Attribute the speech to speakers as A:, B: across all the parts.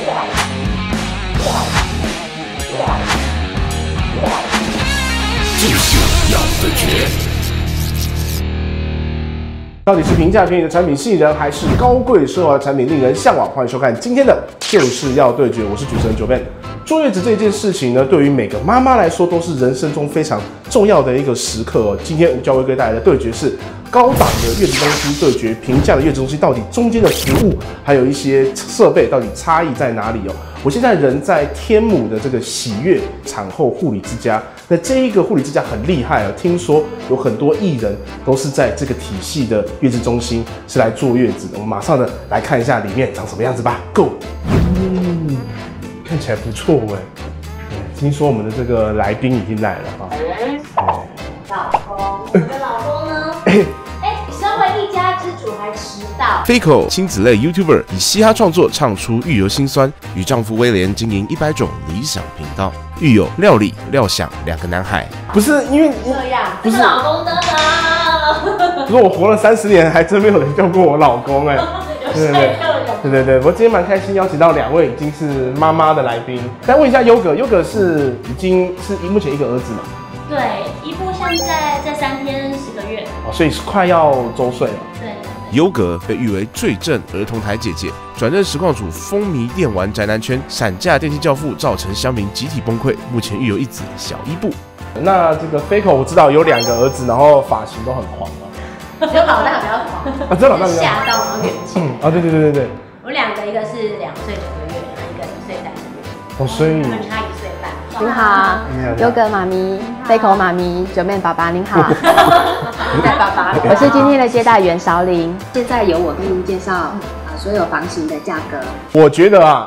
A: 就是要对决。
B: 到底是平价便宜的产品吸引人，还是高贵奢华的产品令人向往？欢迎收看今天的《就是要对决》，我是主持人九 Ben。坐月子这件事情呢，对于每个妈妈来说都是人生中非常重要的一个时刻哦。今天我们教会各位带来的对决是高档的月子中心对决平价的月子中心，到底中间的服务还有一些设备到底差异在哪里哦？我现在人在天母的这个喜悦产后护理之家，那这一个护理之家很厉害啊，听说有很多艺人都是在这个体系的月子中心是来坐月子的。我们马上呢来看一下里面长什么样子吧，Go！嗯，看起来不错哎。对 听说我们的这个来宾已经来了哈。
C: Fico 亲子类 YouTuber 以嘻哈创作唱出育儿心酸，与丈夫威廉经营一百种理想频道，育有料理、料想两个男孩。
B: 不是因为
D: 这样，
B: 不是
D: 老公的啦。
B: 不是我活了三十年，还真没有人叫过我老公哎。
D: 有
B: 对对对对对，我今天蛮开心，邀请到两位已经是妈妈的来宾。再问一下优格，优格是已经是目前一个儿子嘛？
D: 对，一部现在在三天十个月，
B: 哦，所以是快要周岁了。
D: 对，
C: 优格被誉为最正儿童台姐姐，转任实况组，风靡电玩宅男圈，闪嫁电信教父，造成乡民集体崩溃。目前育有一子小伊布。
B: 那这个 Faco 我知道有两个儿子，然后发型都很黄啊。
D: 只有老大比较狂，
B: 啊，只有老大比较
D: 吓到然后远亲。
B: 嗯啊，对对对对对，
D: 我两个，一个是两岁九个月，然后一个一岁三个月，
B: 哦，所以
D: 他们差一。
E: 您好。
B: 你好，
E: 优格妈咪、飞口妈咪、九妹爸爸，您好，
D: 带爸爸，
E: 我是今天的接待员韶林。现在由我跟您介绍啊所有房型的价格。
B: 我觉得啊，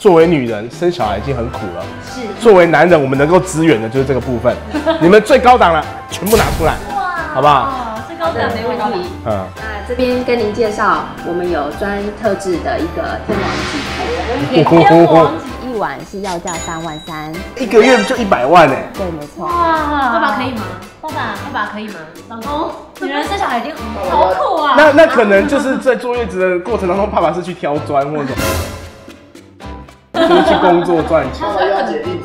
B: 作为女人生小孩已经很苦了，
D: 是。
B: 作为男人我们能够支援的就是这个部分。你们最高档了，全部拿出来，好不好？
D: 哦，最高档没问题。
B: 嗯，
E: 那这边跟您介绍，我们有专特制的一个天王级，
D: 也 天王级
E: 一晚是要价三万三。
B: 一个月就一百万哎、
E: 对，没错。
D: 哇，爸爸可以吗？爸爸，爸爸可以吗？老公，女人生小孩已经好苦啊。
B: 那那可能就是在坐月子的过程当中，爸爸是去挑砖或者 就是去工作赚钱。
D: 他说要解定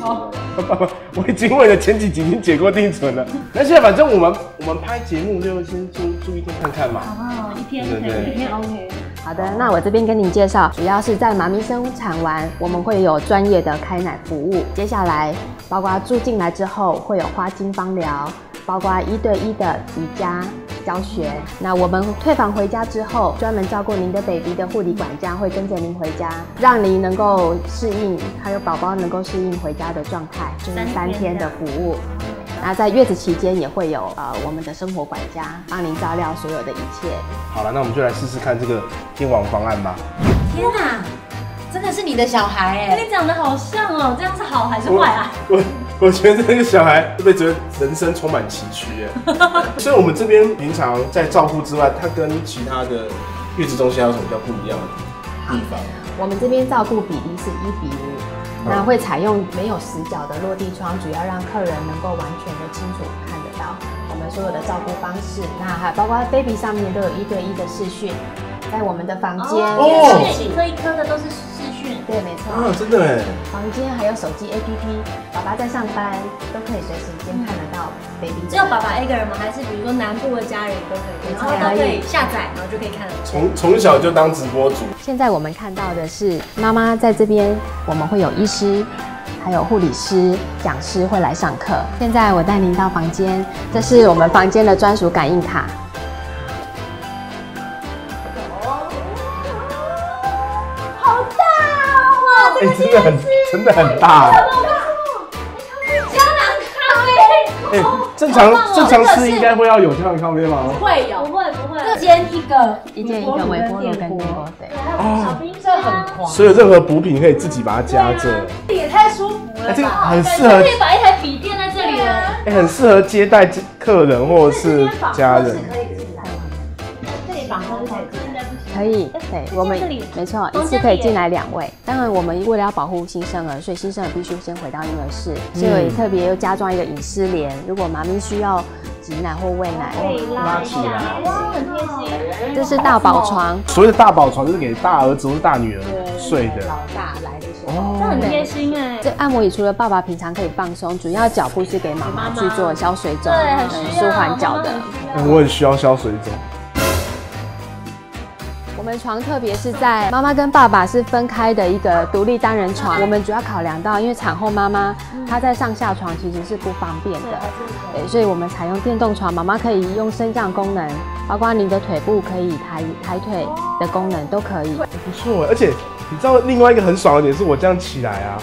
B: 爸爸，我已经为了前几集已经解过定存了。那现在反正我们我们拍节目就先住住一天看看嘛。
D: 哦，一天
B: 对对
D: 可以，一天 OK。
E: 好的，那我这边跟您介绍，主要是在妈咪生产完，我们会有专业的开奶服务。接下来，包括住进来之后会有花精芳疗，包括一对一的瑜伽教学。那我们退房回家之后，专门照顾您的 baby 的护理管家会跟着您回家，让您能够适应，还有宝宝能够适应回家的状态，就是三天的服务。那在月子期间也会有呃我们的生活管家帮您照料所有的一切。
B: 好了，那我们就来试试看这个天王方案吧。
D: 天哪，真的是你的小孩哎！跟你长得好像哦，这样是好还是坏啊？
B: 我我觉得这个小孩会不会觉得人生充满崎岖哎？所以我们这边平常在照顾之外，它跟其他的月子中心还有什么比较不一样的地方？
E: 我们这边照顾比例是一比五，那会采用没有死角的落地窗，主要让客人能够完全的清楚看得到我们所有的照顾方式。那还包括 baby 上面都有一对一的视讯，在我们的房间，
B: 哦
D: 一颗一颗的都是视讯。
E: 对，没错，
B: 啊，真的哎，
E: 房间还有手机 APP，爸爸在上班都可以随时间看得到 baby。
D: 只有爸爸一个人吗？还是比如说南部的家人都可以，然后都可以下载，然后就可以看得到。
B: 从从小就当直播主，
E: 现在我们看到的是妈妈在这边，我们会有医师，还有护理师、讲师会来上课。现在我带您到房间，这是我们房间的专属感应卡。
B: 真的很真的很大。
D: 胶囊咖啡
B: 哎、正常正常吃应该会要有这样咖啡吗？
D: 会有，不会不会，一煎一个，
E: 一件一个微波炉跟电锅，对。
D: 小冰这很狂，
B: 所以任何补品可以自己把它夹着，
D: 也太舒服了
B: 哎、这个！很适合
D: 可，以把一台笔垫在这里了。
B: 哎、很适合接待客人或者是家人。
D: 可以，
E: 对我们
D: 这里
E: 没错，一次可以进来两位。当然，我们为了要保护新生儿，所以新生儿必须先回到婴儿室，所以特别又加装一个隐私帘。如果妈咪需要挤奶或喂奶，
D: 可以拉起来，哇，很贴心。
E: 这是大宝床，
B: 所谓的大宝床就是给大儿子或是大女儿睡的
E: 老大来的时候。
B: 哦
D: 那很贴心哎。
E: 这按摩椅除了爸爸平常可以放松，主要脚部是给妈妈去做消水肿，
D: 对，很
E: 嗯舒缓脚的。
B: 嗯我很需要消水肿。
E: 我们床特别是在妈妈跟爸爸是分开的一个独立单人床，我们主要考量到，因为产后妈妈她在上下床其实是不方便的，对，所以我们采用电动床，妈妈可以用升降功能，包括您的腿部可以抬抬腿的功能都可以。
B: 不错欸，而且你知道另外一个很爽的点是我这样起来啊，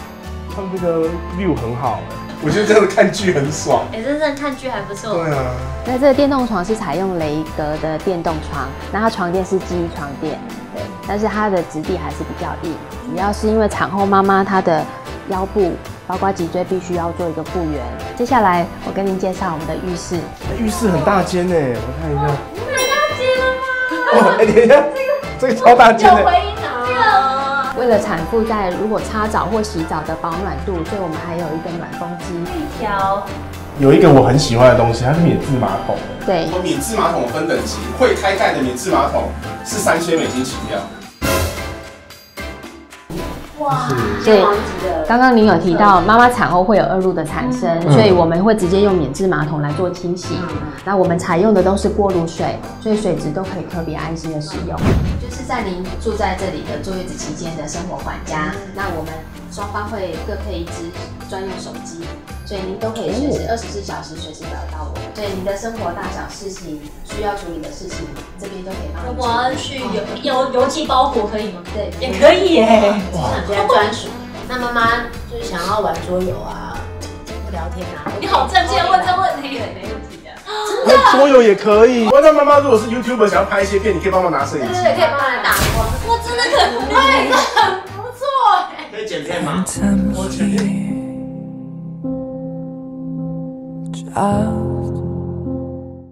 B: 他们这个 view 很好欸，我觉得这样子看剧很爽。
D: 哎，真正看剧还不错。
B: 对啊，
E: 那这个电动床是采用雷格的电动床，那它床垫是记忆床垫，对，但是它的质地还是比较硬，主要是因为产后妈妈她的腰部包括脊椎必须要做一个复原。接下来我跟您介绍我们的浴室，
B: 浴室很大间呢，我看一下。
D: 你买大间了吗？
B: 哇，哎，等一下，这个超大间的。
D: 有回音啊！
E: 为了产妇在如果擦澡或洗澡的保暖度，所以我们还有一个暖风机。
D: 一条
B: 有一个我很喜欢的东西，它是免治马桶。
E: 对，
C: 我免治马桶分等级，会开盖的免治马桶是三千美金起跳。
D: 哇，
E: 所以
D: 王级的。
E: 刚刚您有提到妈妈产后会有恶露的产生，
B: 嗯
E: 所以我们会直接用免治马桶来做清洗。那我们采用的都是锅炉水，所以水质都可以特别安心的使用。就是在您住在这里的坐月子期间的生活管家，那我们双方会各配一支专用手机，所以您都可以随时二十四小时随时找到我们。所以您的生活大小事情需要处理的事情，这边都可以帮
D: 如
E: 您
D: 果要去邮邮邮寄包裹可以吗？
E: 对，
D: 也可以耶。
F: 产家专属。那妈妈就是想要玩桌游啊，聊天啊。
D: 你好正经，问这问题。没问题的。
B: 哎，桌游也可以。那妈妈如果是 YouTuber 想要拍一些片，你可以帮忙拿摄影机。
D: 对对，可以帮忙打光。我真的可以，这很不错哎。
F: 可以剪片吗？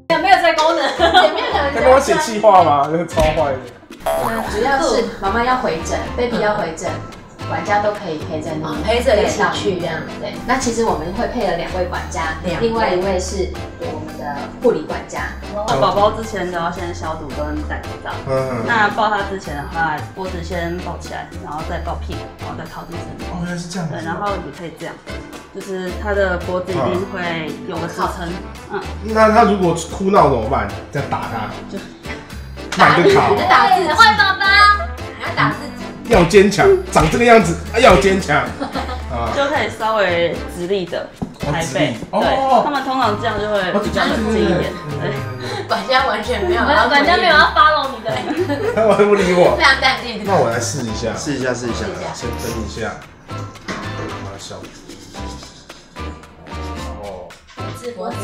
D: 有没有这功能？有没有可能
B: 他帮我写气话吗？那个超坏的。
E: 那主要是妈妈要回诊，baby 要回诊，管家都可以陪着你，
F: 陪着一起去这样。
E: 对，那其实我们会配了两位管家，另外一位是的护理管家。
G: 那宝宝之前都要先消毒跟戴口罩。
B: 嗯，
G: 那抱他之前的话，脖子先抱起来，然后再抱屁股，然后再靠近身体。
B: 哦，原来是这样子。
G: 对，然后你可以这样，就是他的脖子一定会有个支撑。嗯，
B: 那他如果哭闹怎么办？再打他，就打个卡，
D: 打自己，坏爸爸。
F: 还要打自己。
B: 要坚强，长这个样子啊要坚强啊。
G: 就可以稍微直立的抬背。
B: 直立哦
G: 对，他们通常这样就会比较冷静一点。对。
F: 管家完全没有，
D: 管管家没有要 follow 你的。
B: 他完全不理我
F: 非。常淡定。
B: 那我来试一下，
A: 试一下，试一下。
B: 先等一下，马上。哦，
D: 是脖子。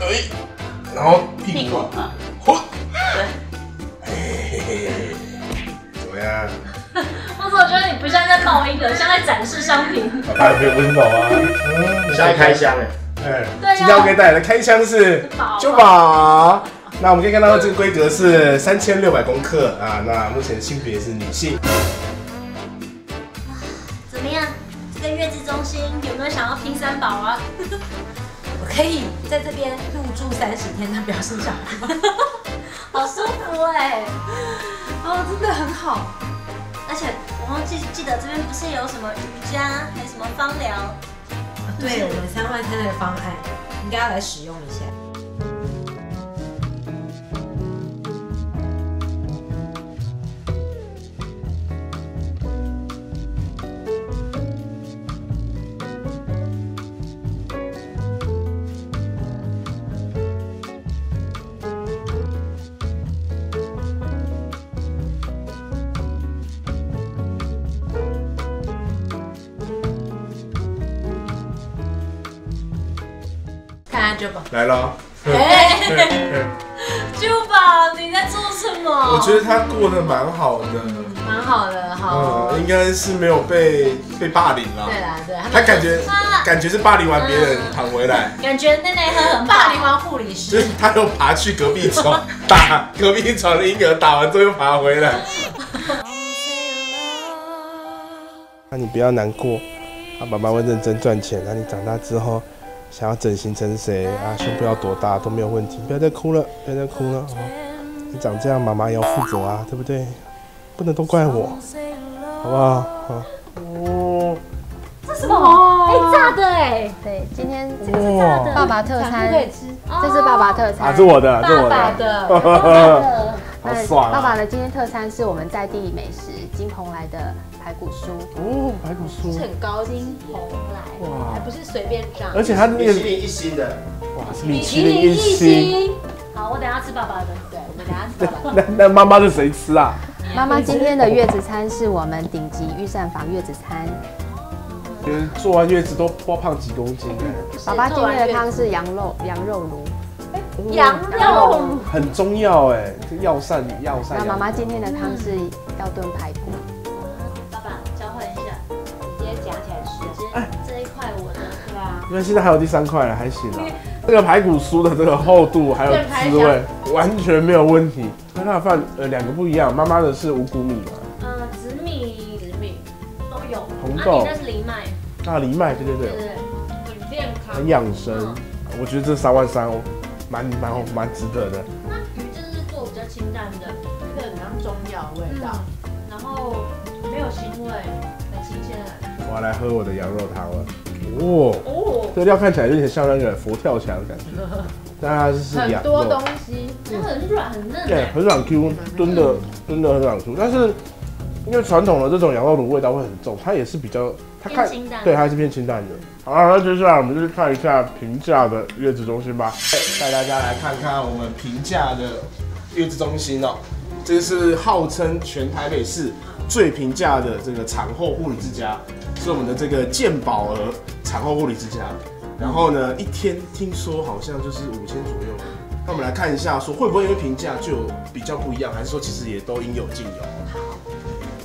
B: 哎，然后屁股
G: 屁股，嗯，
B: 混，
G: 对，
B: 嘿嘿嘿，怎么样？
D: 我怎么觉得你不像在报音的，像在展示商品？
B: 爸爸可以温柔啊。嗯，
A: 现在开箱哎，
D: 对
B: 哎，
D: 啊
B: 今天我给大家的开箱是
D: 宝
B: 九宝。那我们可以看到这个规格是三千六百公克啊。那目前性别是女性。
D: 怎么样？这个月子中心有没有想要拼三宝啊？
F: 我可以在这边入住三十天，那表示小孩。
D: 好舒服哎、
F: 哦，真的很好。
D: 而且我忘记记得这边不是有什么瑜伽，还有什么芳疗？
F: 对，我们三万三的方案应该要来使用一下。
B: 来了。
D: 珠宝，你在做什么？
B: 我觉得他过得蛮好的，
F: 蛮好的，好。
B: 嗯，应该是没有被被霸凌了。
F: 对啦，对，
B: 他感觉
D: 啊
B: 感觉是霸凌完别人躺回来，
D: 感觉内内喝很
F: 霸凌完护理师
B: 就是，他又爬去隔壁床 打隔壁床的婴儿，打完之后又爬回来。那你不要难过，他，爸爸会认真赚钱。那你长大之后想要整形成谁啊？胸部要多大都没有问题，不要再哭了，不要再哭了哦。你长这样，妈妈也要负责啊，对不对？不能都怪我，好不好？好哦，
D: 这什么？哎，炸的哎，
E: 对，今天
B: 哇
E: 爸爸特餐，
D: 可以吃。
E: 这是爸爸特餐。
B: 啊，是我的，是我
D: 爸
B: 爸，
D: 的，
B: 好
E: 那
B: 爽
E: 爸爸
B: 啊！
E: 的今天特餐是我们在地美食金鹏来的排骨酥，
B: 哦，排骨酥是，
D: 很高金蓬莱，
B: 哇
D: 还不是随便长。
B: 而且它米其
A: 林一星的，
B: 哇是米其林一星，。
D: 好，我等下吃爸爸的。对，我们等下吃爸爸的。
B: 那那妈妈是谁吃啊？
E: 妈妈今天的月子餐是我们顶级御膳房月子餐，
B: 就是做完月子都不胖几公斤哎，
E: 爸爸今天的汤是羊肉羊肉炉，
D: 羊肉。
B: 很中药哎，这药膳药膳。
E: 那妈妈今天的汤是要炖排骨，
D: 对啊。
B: 因为现在还有第三块了，还行啊。这个排骨酥的这个厚度还有滋味，完全没有问题。跟它的饭呃两个不一样，妈妈的是五谷米嘛，
D: 嗯，紫米、紫米都有。
B: 红豆
D: 啊，那是藜麦，
B: 啊藜麦，对对对，
D: 对对，很健康。
B: 很养生。我觉得这三万三哦，蛮蛮蛮值得的。
D: 那鱼就是做比较清淡的，
F: 这很像中药味道。
D: 然后没有腥味，很新鲜。
B: 我要来喝我的羊肉汤了。哦，
D: 哦，
B: 这个料看起来有点像那个佛跳墙的感觉，但它是羊
F: 很多东，西，
D: 它很软很嫩
B: 对，
D: 哎。
B: 很软 Q，炖的炖的很软 Q，但是因为传统的这种羊肉卤味道会很重，它也是比较它看
D: 清淡
B: 对，它是偏清淡的。好了，那接下来我们就去看一下平价的月子中心吧，带大家来看看我们平价的月子中心哦。这个是号称全台北市最平价的这个产后护理之家，是我们的这个健保额产后护理之家。然后呢，一天听说好像就是五千左右。那我们来看一下，说会不会因为评价就比较不一样，还是说其实也都应有尽有？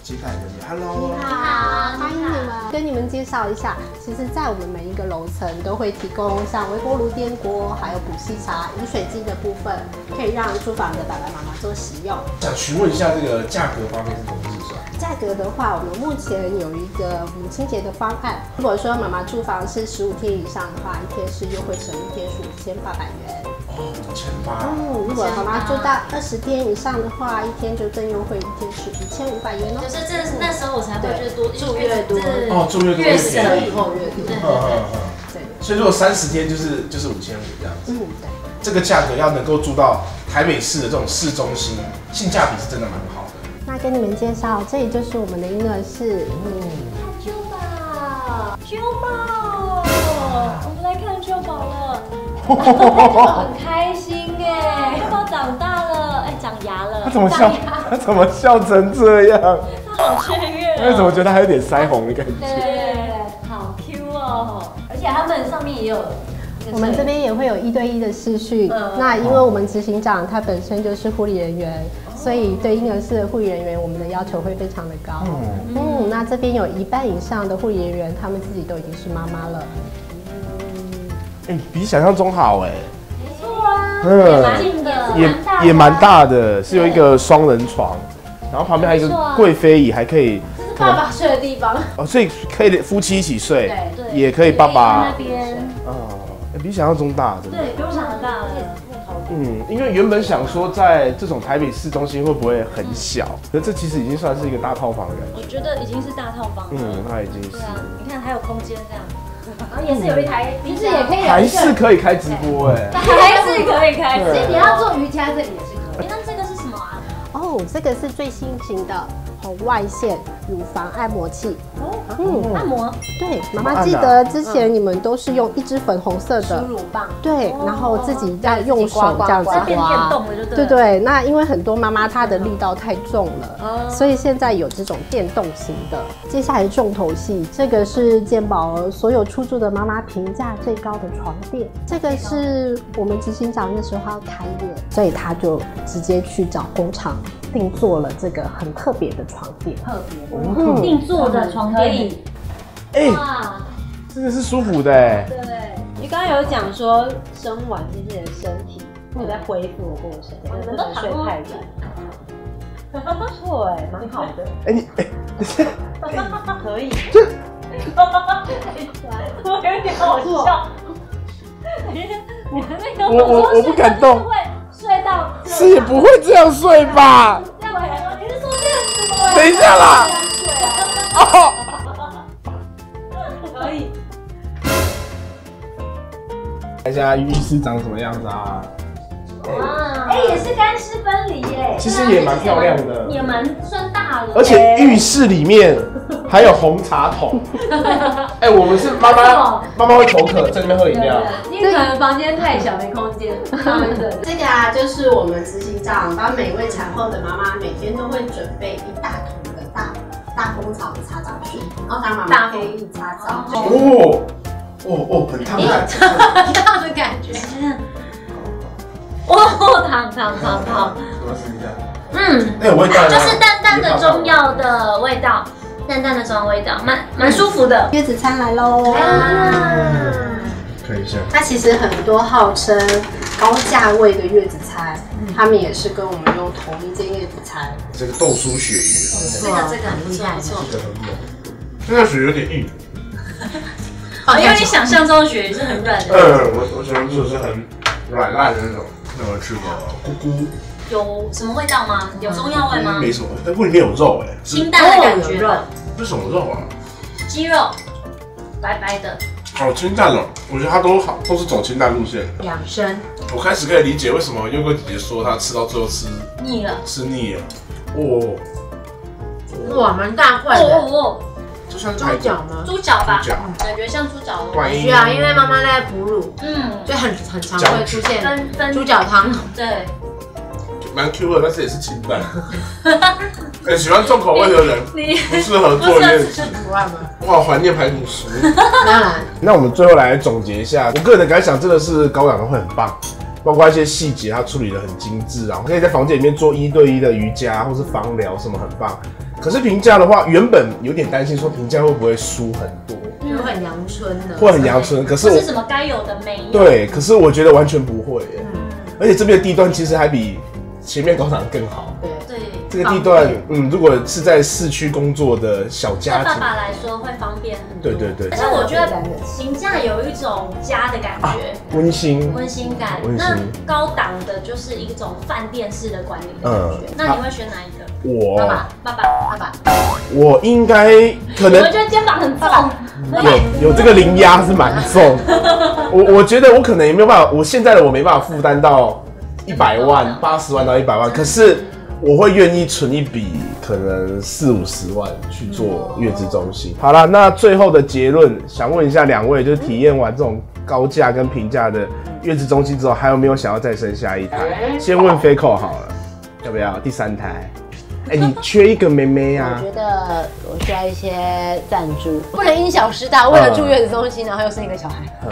B: 接待人员，Hello，
D: 好，
H: 欢迎你们，跟你们介绍一下，其实，在我们每一个楼层都会提供像微波炉电锅，还有补气茶、饮水机的部分，可以让住房的爸爸妈妈做使用。
B: 想询问一下这个价格方面是怎么计算？
H: 价格的话，我们目前有一个母亲节的方案，如果说妈妈住房是十五天以上的话，一天是优惠成一天是五千八百元。
B: 哦，五千八。
H: 嗯，如果妈妈住到二十天以上的话，一天就更优惠，一天是一千五百元哦
D: 就。是这那时候我才会觉得多
F: 住越多
B: 哦，住越多
D: 越
B: 越
D: 省
B: 便宜。
F: 以后越多。
D: 对对
B: 嗯嗯
D: 对。
B: 嗯
H: 对，
B: 所以如果三十天就是就是五千五这样子，
H: 嗯，对。
B: 这个价格要能够住到台北市的这种市中心，性价比是真的蛮好的。
H: 那跟你们介绍，这里就是我们的婴儿室。
D: 秋宝，秋宝，我们来看秋宝了，很开心哎，秋宝长大了，哎，长牙了，
B: 他怎么笑？他怎么笑成这样？
D: 他好雀跃
B: 他怎么
D: 哦，
B: 觉得还有点腮红的感
D: 对
B: 觉？
D: 对对，好 Q 哦，而且他们上面也有，
H: 我们这边也会有一对一的视讯。
D: 嗯
H: 那因为我们执行长他本身就是护理人员，所以对婴儿室的护理人员，我们的要求会非常的高。嗯，那这边有一半以上的护理人员，他们自己都已经是妈妈了。
B: 哎、比想象中好哎、
D: 没错啊，
B: 嗯。
D: 也蛮大的。
B: 是有一个双人床，然后旁边还有一个贵妃椅，还可以
D: 这是爸爸睡的地方，
B: 哦，所以可以夫妻一起睡，
D: 对对，
B: 也可以爸爸
D: 那边，
B: 哦、欸比想象中大，真的。
D: 对，比我想的大了，
B: 嗯，因为原本想说在这种台北市中心会不会很小，可是这其实已经算是一个大套房的感觉。
D: 我觉得已经是大套房了。
B: 嗯，它已经是。
D: 对啊，你看还有空间这样，然后也是有一台，
H: 其实也可以
B: 还，是可以开直播哎、
D: 还是可以开。
B: 所以
D: 你要做瑜伽，这里也是可以。那这个是什么啊？
H: 哦，这个是最新型的红外线乳房按摩器。嗯，
D: 按摩
H: 对，妈妈记得之前你们都是用一支粉红色的，
D: 乳棒，
H: 对，然后自己再用手这样子
D: 刮变电
H: 刮。
D: 动了就对。
H: 对对，那因为很多妈妈她的力道太重了，所以现在有这种电动型的。接下来重头戏，这个是健保所有出租的妈妈评价最高的床垫，这个是我们执行长那时候要开业，所以他就直接去找工厂定做了这个很特别的床垫。
D: 特别定做的床可以。
B: 哎、
D: 哇，
B: 这个是舒服的哎、
D: 对，
F: 你刚刚有讲说生完这些的身体有在恢复的过程，
D: 们
F: 不能
D: 都
F: 睡太久。不错哎，蛮好的，
B: 哎、你 哎、
F: 可以。
D: 这我 有点好笑。你还没有
B: 我我我不敢动是也不会这样睡吧？
D: 这样还你是说这样子吗？
B: 等一下啦！哦，
D: 可以。
B: 看一下浴室长什么样子啊？
D: 哇，哎，也是干湿分离耶，
B: 其实也蛮漂亮的
D: 也蛮算大了，
B: 而且浴室里面还有红茶桶。哎、我们是妈妈，妈妈会口渴，在那边喝饮料。
D: 因为可能房间太小没空间，
H: 这个啊，就是我们执行长帮每位产后的妈妈每天都会准备一大桶的大大蜂巢的擦澡水，然后让妈妈可以擦澡。
B: 哦，哦哦，很烫的
D: 很大的感觉。哦，烫烫烫烫，嗯，
B: 哎、有味道
D: 就是淡淡的中药的味道，淡淡的中药味道，蛮蛮舒服的。
H: 月子餐来喽！
B: 看一下，
H: 它其实很多号称高价位的月子餐，他们也是跟我们用同一间月子餐。
B: 这个豆酥鳕鱼，
D: 这个这个很厉害，错。
B: 这个很猛。这个鳕鱼有点硬。
D: 哦，因为你想象中的鳕鱼是很软的，
B: 嗯，我我喜欢吃的是很软烂的那种。那我吃过咕咕，
D: 有什么味道吗？有中药味吗？
B: 没什么，但不里面有肉哎，
D: 清淡的感觉，
B: 这是什么肉啊？
D: 鸡肉，白白的。
B: 好清淡哦，我觉得它都好，都是走清淡路线。
F: 养生，
B: 我开始可以理解为什么优哥姐姐说她吃到最后吃
D: 腻了，
B: 吃腻了。哦，
F: 哇，蛮大块的，
D: 哦
B: 就像
F: 猪脚吗？
D: 猪脚吧
B: 猪脚，
D: 感觉像猪脚的
B: 万一
F: 需要，因为妈妈在哺乳，
D: 嗯，
F: 所以很很常会出现
D: 分分
F: 猪脚汤。
D: 对，
B: 蛮 Q 的，但是也是清淡。很喜欢重口味的人
D: 你
B: 不适合做月子。
F: 不爱吗？
B: 哇，怀念排骨食。
F: 当然，
B: 那我们最后来总结一下，我个人的感想真的是高档的会很棒，包括一些细节它处理的很精致，然后可以在房间里面做一对一的瑜伽或是芳疗什么很棒。可是评价的话，原本有点担心说评价会不会输很多，
F: 就很阳春的，
B: 会很阳春。可是我
D: 是什么该有的没有。
B: 对，可是我觉得完全不会耶，而且这边的地段其实还比前面高档更好。
F: 对，
B: 这个地段，嗯，如果是在市区工作的小家庭，
D: 爸爸来说会方便很多。
B: 对对对
D: 而且我觉得评价有一种家的感觉。
B: 温馨。
D: 温馨感，
B: 温馨
D: 那高档的就是一种饭店式的管理的感觉。
B: 嗯
D: 那你会选哪一个？
B: 我
D: 爸爸，爸爸，爸爸。
B: 我应该可能
D: 我觉得肩膀很重。
B: 有有这个零压是蛮重，我我觉得我可能也没有办法，我现在的我没办法负担到一百万、八十万到一百万，可是我会愿意存一笔可能四五十万去做月子中心。好了，那最后的结论，想问一下两位，就是体验完这种高价跟平价的月子中心之后，还有没有想要再生下一胎？先问飞扣好了，要不要第三胎？哎、你缺一个妹妹啊
H: 我？觉得我需要一些赞助，不能因小失大，为了住月子中心，然后又生一个小孩。
B: 嗯，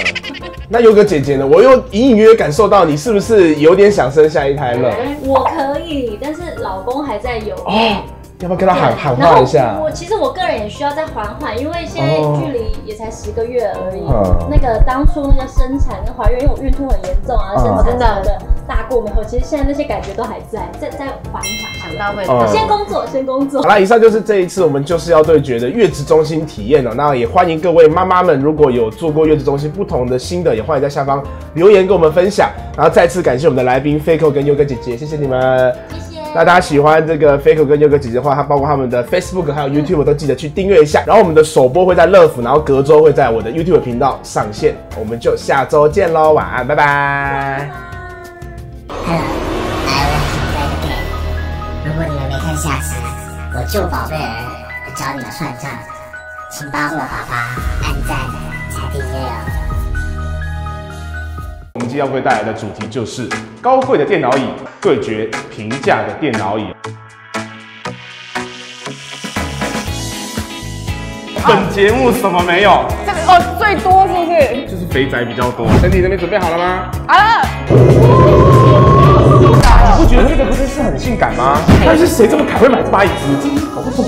B: 那有个姐姐呢？我又隐隐约约感受到你是不是有点想生下一胎了？
D: 我可以，但是老公还在犹豫。
B: 哦，要不要跟他喊喊话一下？
D: 我其实我个人也需要再缓缓，因为现在
B: 哦
D: 距离也才十个月而已。
B: 嗯
D: 那个当初那个生产跟怀孕，因为我孕吐很严重啊，
B: 嗯
D: 生产
H: 的
D: 大过敏后，其实现在那些感觉都还在，在在缓一缓。
F: 想到会
B: 嗯
D: 先工作，先工作
B: 好。啦，以上就是这一次我们就是要对决的月子中心体验了。那也欢迎各位妈妈们，如果有做过月子中心不同的心得，也欢迎在下方留言跟我们分享。然后再次感谢我们的来宾 Faco 跟优哥姐姐，谢谢你们。
D: 谢谢。
B: 那大家喜欢这个 Faco 跟优哥姐姐的话，它包括他们的 Facebook 还有 YouTube 都记得去订阅一下。然后我们的首播会在乐福，然后隔周会在我的 YouTube 频道上线。我们就下周见喽，晚安，拜拜。
I: 我是在的店。如果你们没看下集，我救宝贝儿会找你们算账，请帮我爸爸按赞加订阅哦。
B: 我们今天要为带来的主题就是高贵的电脑椅对决平价的电脑椅。本节目什么没有？
E: 这个哦最多是不是？
B: 就是肥宅比较多。身体这边准备好了吗？
E: 好了，
B: 你不觉得这个不是是很性感吗？但是谁这么敢会买这把椅子？搞不懂。